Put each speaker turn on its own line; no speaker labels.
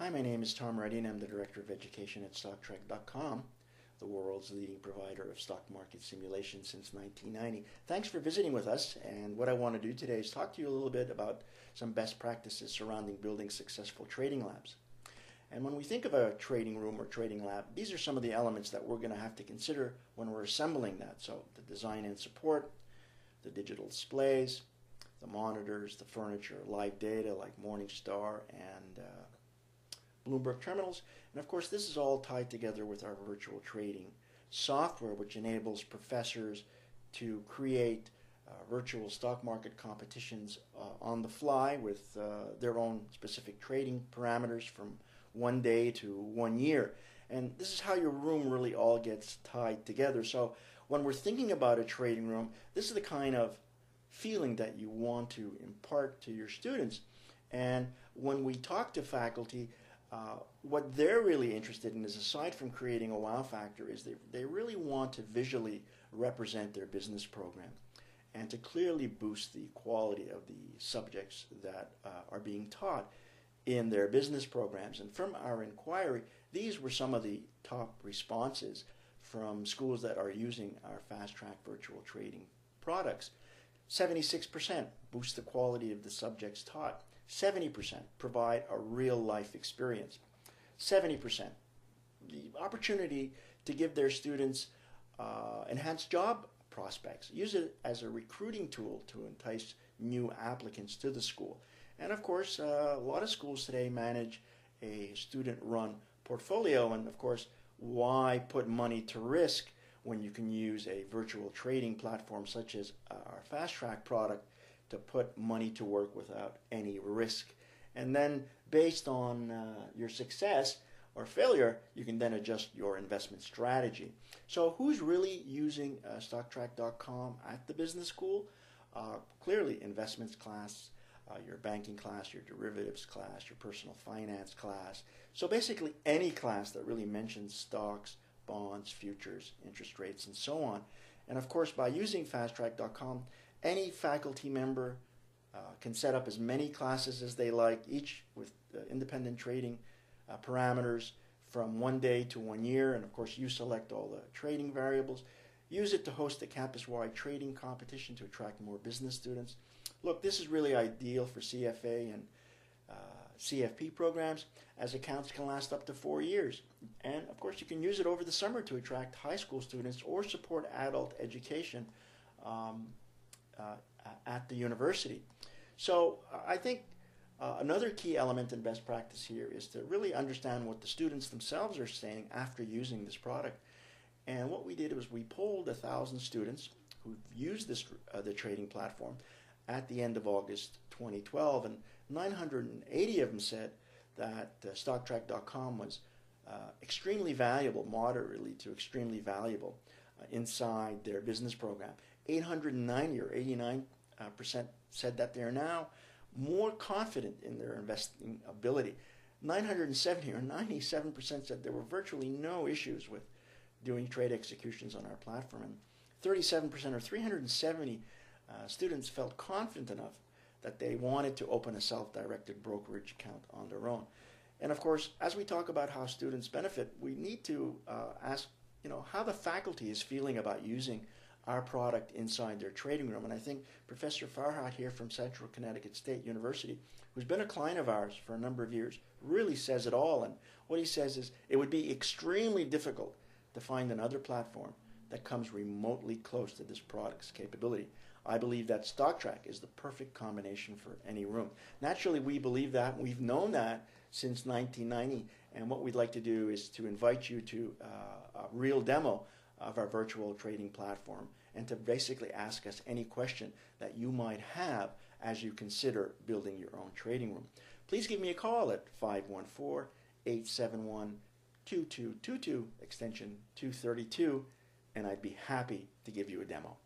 Hi, my name is Tom Reddy and I'm the Director of Education at StockTrak.com, the world's leading provider of stock market simulation since 1990. Thanks for visiting with us and what I want to do today is talk to you a little bit about some best practices surrounding building successful trading labs. And when we think of a trading room or trading lab, these are some of the elements that we're going to have to consider when we're assembling that. So the design and support, the digital displays, the monitors, the furniture, live data like Morningstar and uh, Bloomberg terminals. And of course, this is all tied together with our virtual trading software, which enables professors to create uh, virtual stock market competitions uh, on the fly with uh, their own specific trading parameters from one day to one year. And this is how your room really all gets tied together. So when we're thinking about a trading room, this is the kind of feeling that you want to impart to your students. And when we talk to faculty, uh, what they're really interested in is aside from creating a wow factor is they, they really want to visually represent their business program and to clearly boost the quality of the subjects that uh, are being taught in their business programs. And from our inquiry, these were some of the top responses from schools that are using our fast track virtual trading products. 76% boost the quality of the subjects taught. 70% provide a real life experience. 70% the opportunity to give their students uh, enhanced job prospects. Use it as a recruiting tool to entice new applicants to the school. And of course, uh, a lot of schools today manage a student run portfolio. And of course, why put money to risk when you can use a virtual trading platform such as our Fast Track product to put money to work without any risk? And then, based on uh, your success, or failure, you can then adjust your investment strategy. So, who's really using uh, StockTrak.com at the business school? Uh, clearly, investments class, uh, your banking class, your derivatives class, your personal finance class. So basically, any class that really mentions stocks, bonds, futures, interest rates, and so on. And of course, by using fasttrack.com, any faculty member uh, can set up as many classes as they like, each with uh, independent trading uh, parameters from one day to one year. And of course, you select all the trading variables. Use it to host a campus wide trading competition to attract more business students. Look, this is really ideal for CFA and uh, CFP programs as accounts can last up to four years. And of course, you can use it over the summer to attract high school students or support adult education um, the university. So I think uh, another key element in best practice here is to really understand what the students themselves are saying after using this product. And what we did was we polled a thousand students who've used this uh, the trading platform at the end of August 2012, and 980 of them said that uh, StockTrak.com was uh, extremely valuable, moderately to extremely valuable uh, inside their business program. 890 or 89 uh, percent said that they are now more confident in their investing ability. 970 or 97 percent said there were virtually no issues with doing trade executions on our platform, and 37 percent or 370 uh, students felt confident enough that they wanted to open a self-directed brokerage account on their own. And of course, as we talk about how students benefit, we need to uh, ask, you know, how the faculty is feeling about using our product inside their trading room. And I think Professor Farhat here from Central Connecticut State University, who's been a client of ours for a number of years, really says it all. And what he says is it would be extremely difficult to find another platform that comes remotely close to this product's capability. I believe that StockTrak is the perfect combination for any room. Naturally, we believe that. We've known that since 1990. And what we'd like to do is to invite you to uh, a real demo of our virtual trading platform and to basically ask us any question that you might have as you consider building your own trading room. Please give me a call at 514 871 2222, extension 232, and I'd be happy to give you a demo.